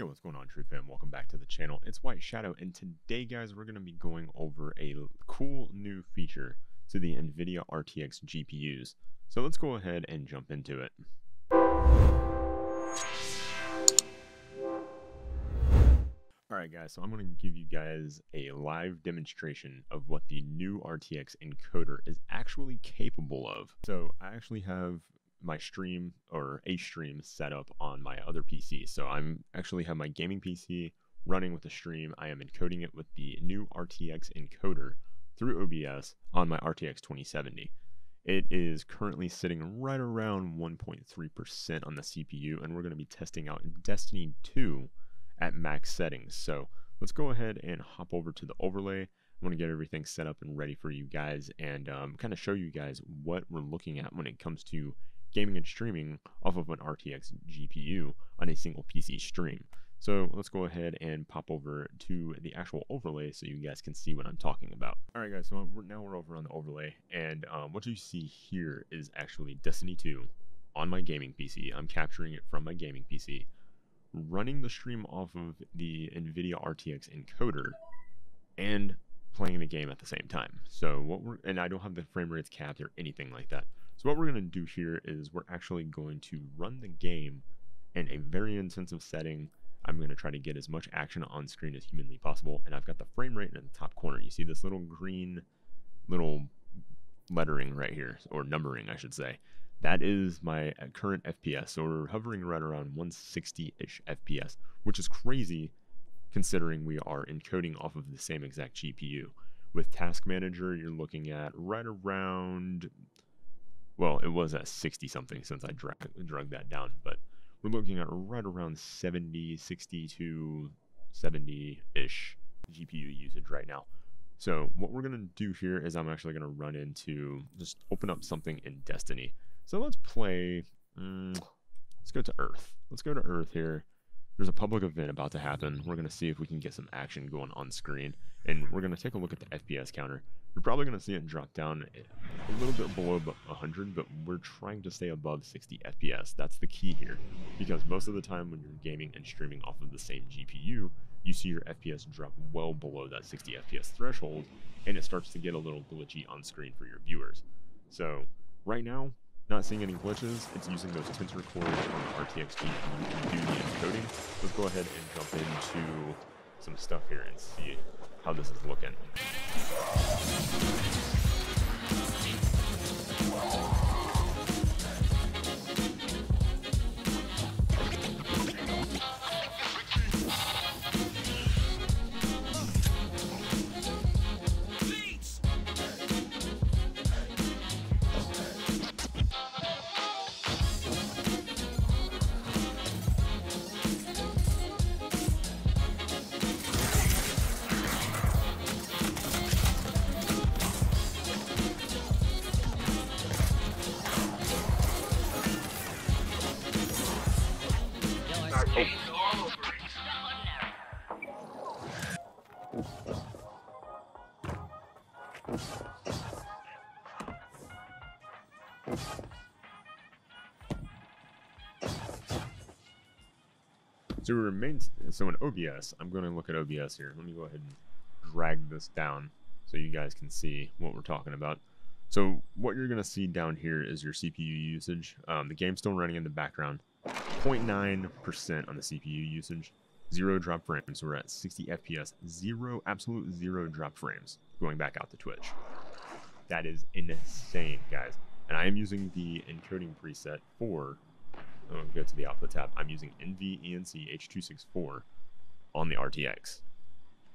Yo, what's going on, True Fam? Welcome back to the channel. It's White Shadow, and today, guys, we're going to be going over a cool new feature to the NVIDIA RTX GPUs. So let's go ahead and jump into it. Alright guys, so I'm going to give you guys a live demonstration of what the new RTX encoder is actually capable of. So I actually have my stream or a stream set up on my other PC. So I'm actually have my gaming PC running with the stream. I am encoding it with the new RTX encoder through OBS on my RTX 2070. It is currently sitting right around 1.3% on the CPU, and we're going to be testing out Destiny 2 at max settings. So let's go ahead and hop over to the overlay. I want to get everything set up and ready for you guys and um, kind of show you guys what we're looking at when it comes to gaming and streaming off of an RTX GPU on a single PC stream. So let's go ahead and pop over to the actual overlay so you guys can see what I'm talking about. All right, guys, so we're, now we're over on the overlay, and um, what you see here is actually Destiny 2 on my gaming PC. I'm capturing it from my gaming PC, running the stream off of the NVIDIA RTX encoder, and playing the game at the same time. So what we're, and I don't have the frame rates capped or anything like that. So what we're going to do here is we're actually going to run the game in a very intensive setting. I'm going to try to get as much action on screen as humanly possible. And I've got the frame rate in the top corner. You see this little green little lettering right here, or numbering, I should say. That is my uh, current FPS. So we're hovering right around 160-ish FPS, which is crazy considering we are encoding off of the same exact GPU. With Task Manager, you're looking at right around well, it was at 60 something since I drug, drug that down, but we're looking at right around 70, 60 to 70 ish GPU usage right now. So, what we're going to do here is I'm actually going to run into just open up something in Destiny. So, let's play. Mm, let's go to Earth. Let's go to Earth here. There's a public event about to happen. We're going to see if we can get some action going on screen. And we're going to take a look at the FPS counter. You're probably going to see it drop down a little bit below 100, but we're trying to stay above 60 FPS. That's the key here, because most of the time when you're gaming and streaming off of the same GPU, you see your FPS drop well below that 60 FPS threshold, and it starts to get a little glitchy on screen for your viewers. So right now, not seeing any glitches, it's using those tensor cores on the RTX GPU to do the encoding. Let's go ahead and jump into some stuff here and see how this is looking. So we remain, so in OBS, I'm going to look at OBS here. Let me go ahead and drag this down so you guys can see what we're talking about. So what you're going to see down here is your CPU usage. Um, the game's still running in the background. 0.9% on the CPU usage. Zero drop frames. We're at 60 FPS. Zero, absolute zero drop frames going back out to Twitch. That is insane, guys. And I am using the encoding preset for oh, go to the output tab. I'm using NVENC H264 on the RTX.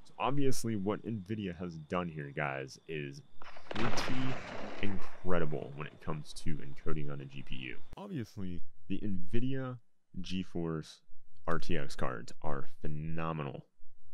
So obviously what NVIDIA has done here, guys, is pretty incredible when it comes to encoding on a GPU. Obviously, the NVIDIA GeForce RTX cards are phenomenal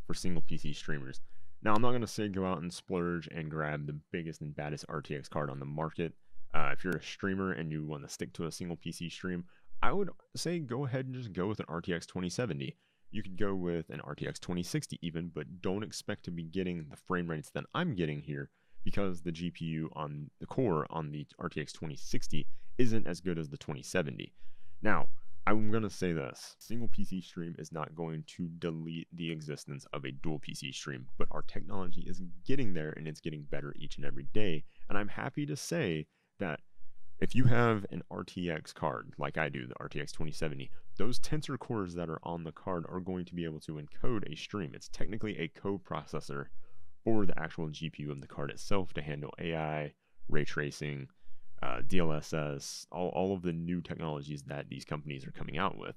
for single PC streamers. Now, I'm not going to say go out and splurge and grab the biggest and baddest RTX card on the market. Uh, if you're a streamer and you want to stick to a single PC stream, I would say go ahead and just go with an RTX 2070. You could go with an RTX 2060 even, but don't expect to be getting the frame rates that I'm getting here because the GPU on the core on the RTX 2060 isn't as good as the 2070. Now, I'm going to say this single PC stream is not going to delete the existence of a dual PC stream, but our technology is getting there and it's getting better each and every day. And I'm happy to say that if you have an RTX card, like I do, the RTX 2070, those tensor cores that are on the card are going to be able to encode a stream. It's technically a co-processor for the actual GPU of the card itself to handle AI, ray tracing, uh, DLSS, all, all of the new technologies that these companies are coming out with.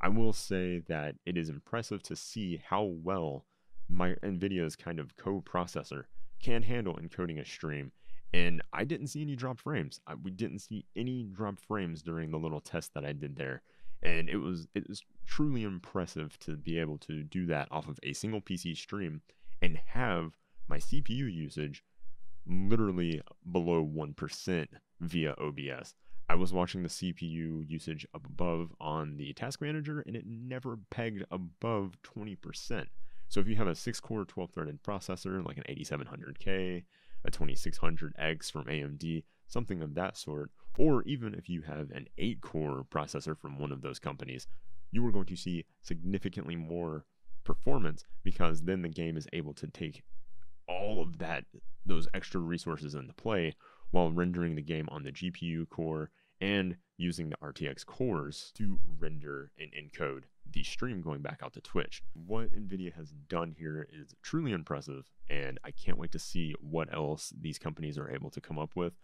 I will say that it is impressive to see how well my NVIDIA's kind of co-processor can handle encoding a stream. And I didn't see any dropped frames. I, we didn't see any dropped frames during the little test that I did there. And it was it was truly impressive to be able to do that off of a single PC stream and have my CPU usage literally below 1% via OBS. I was watching the CPU usage up above on the task manager and it never pegged above 20%. So if you have a 6 core 12 threaded processor like an 8700K, a 2600X from AMD, something of that sort, or even if you have an 8 core processor from one of those companies, you are going to see significantly more performance because then the game is able to take all of that those extra resources into play while rendering the game on the GPU core and using the RTX cores to render and encode the stream going back out to Twitch. What NVIDIA has done here is truly impressive, and I can't wait to see what else these companies are able to come up with.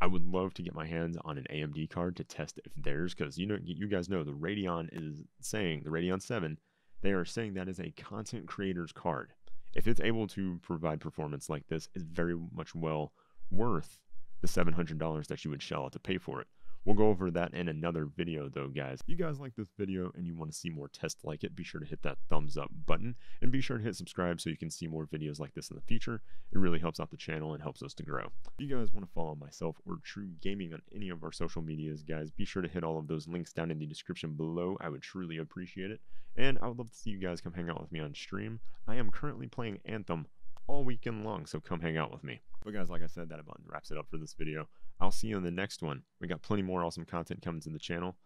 I would love to get my hands on an AMD card to test if theirs, because you know you guys know the Radeon is saying the Radeon 7, they are saying that is a content creator's card. If it's able to provide performance like this, it's very much well worth the $700 that you would shell out to pay for it. We'll go over that in another video though, guys. If you guys like this video and you want to see more tests like it, be sure to hit that thumbs up button and be sure to hit subscribe so you can see more videos like this in the future. It really helps out the channel and helps us to grow. If you guys want to follow myself or True Gaming on any of our social medias, guys, be sure to hit all of those links down in the description below. I would truly appreciate it. And I would love to see you guys come hang out with me on stream. I am currently playing Anthem all weekend long, so come hang out with me. But guys, like I said, that about wraps it up for this video. I'll see you in the next one. We got plenty more awesome content coming to the channel.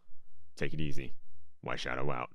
Take it easy. White Shadow out.